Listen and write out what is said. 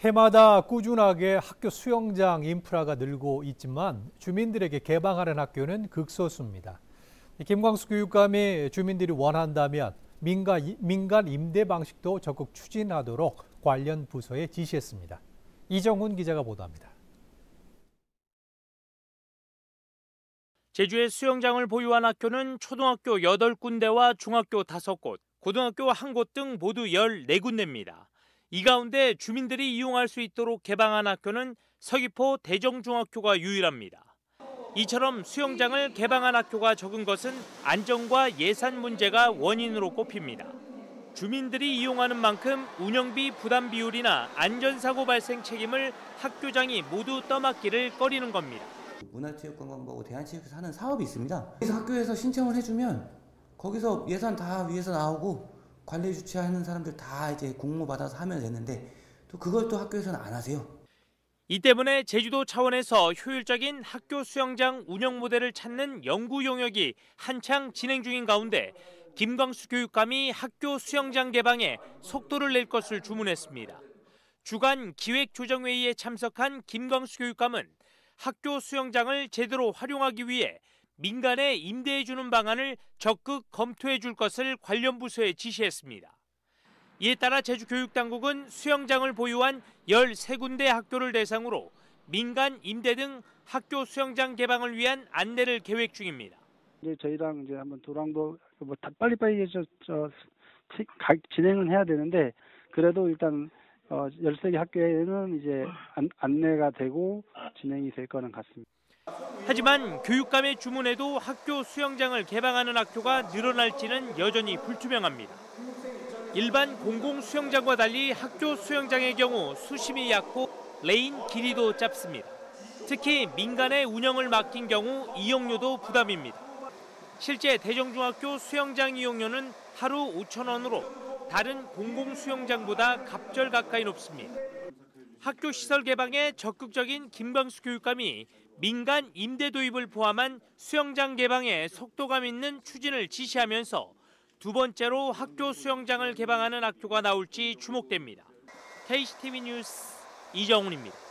해마다 꾸준하게 학교 수영장 인프라가 늘고 있지만 주민들에게 개방하는 학교는 극소수입니다. 김광수 교육감이 주민들이 원한다면 민간, 민간 임대 방식도 적극 추진하도록 관련 부서에 지시했습니다. 이정훈 기자가 보도합니다. 제주의 수영장을 보유한 학교는 초등학교 8군데와 중학교 5곳, 고등학교 1곳 등 모두 14군데입니다. 이 가운데 주민들이 이용할 수 있도록 개방한 학교는 서귀포 대정중학교가 유일합니다. 이처럼 수영장을 개방한 학교가 적은 것은 안전과 예산 문제가 원인으로 꼽힙니다. 주민들이 이용하는 만큼 운영비 부담 비율이나 안전사고 발생 책임을 학교장이 모두 떠맡기를 꺼리는 겁니다. 문화체육관광부하고 대한체육회에서 하는 사업이 있습니다. 그래서 학교에서 신청을 해주면 거기서 예산 다 위에서 나오고 관리 주최하는 사람들 다 이제 공모 받아서 하면 되는데 또 그걸 또 학교에서는 안 하세요. 이 때문에 제주도 차원에서 효율적인 학교 수영장 운영 모델을 찾는 연구 용역이 한창 진행 중인 가운데 김광수 교육감이 학교 수영장 개방에 속도를 낼 것을 주문했습니다. 주간 기획조정회의에 참석한 김광수 교육감은 학교 수영장을 제대로 활용하기 위해 민간에 임대해 주는 방안을 적극 검토해 줄 것을 관련 부서에 지시했습니다. 이에 따라 제주교육당국은 수영장을 보유한 13군데 학교를 대상으로 민간 임대 등 학교 수영장 개방을 위한 안내를 계획 중입니다. 이제 저희랑 이제 한번 도랑도 뭐 빨리빨리 저, 저 진행은 해야 되는데 그래도 일단 어 13개 학교에는 이제 안, 안내가 되고 진행이 될 거는 같습니다. 하지만 교육감의 주문에도 학교 수영장을 개방하는 학교가 늘어날지는 여전히 불투명합니다. 일반 공공 수영장과 달리 학교 수영장의 경우 수심이 얕고 레인 길이도 짧습니다. 특히 민간에 운영을 맡긴 경우 이용료도 부담입니다. 실제 대정중학교 수영장 이용료는 하루 5천 원으로 다른 공공 수영장보다 갑절 가까이 높습니다. 학교 시설 개방에 적극적인 김광수 교육감이 민간 임대 도입을 포함한 수영장 개방에 속도감 있는 추진을 지시하면서 두 번째로 학교 수영장을 개방하는 학교가 나올지 주목됩니다. KCTV 뉴스 이정훈입니다.